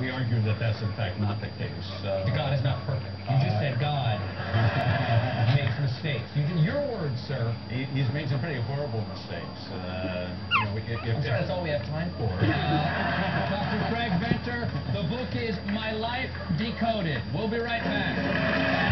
we argue that that's in fact not the case. Uh, God is not perfect. You just said God makes mistakes. You, your words, sir. He, he's made some pretty horrible mistakes. Uh, you know, if, if, sorry, that's all we have time for. Dr. Craig Venter, the book is My Life Decoded. We'll be right back.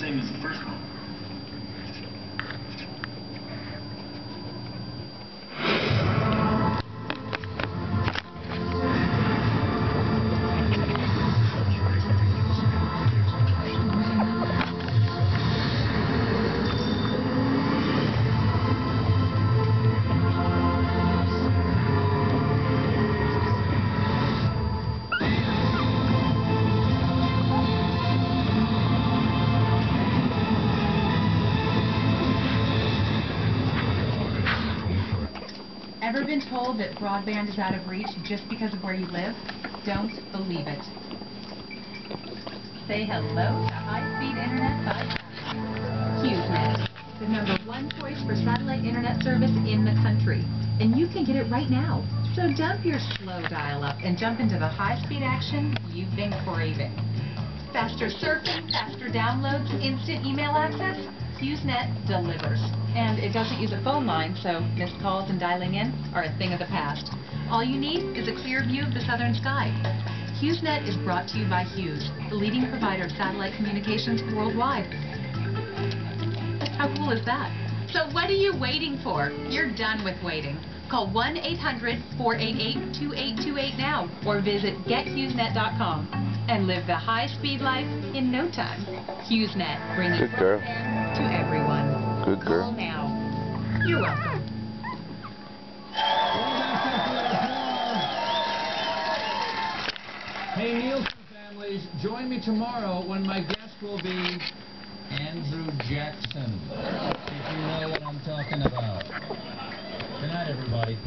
Same as the first one. Been told that broadband is out of reach just because of where you live? Don't believe it. Say hello to high-speed internet by HughesNet, the number one choice for satellite internet service in the country. And you can get it right now. So dump your slow dial-up and jump into the high-speed action you've been craving. Faster surfing, faster downloads, instant email access? HughesNet delivers. And it doesn't use a phone line, so missed calls and dialing in are a thing of the past. All you need is a clear view of the southern sky. HughesNet is brought to you by Hughes, the leading provider of satellite communications worldwide. How cool is that? So what are you waiting for? You're done with waiting. Call 1-800-488-2828 now or visit gethughesnet.com and live the high-speed life in no time. HughesNet, bringing Good girl. to everyone. Good girl. Call now. You're welcome. Hey, Nielsen families, join me tomorrow when my guest will be Andrew Jackson. If you know what I'm talking about. Good night, everybody.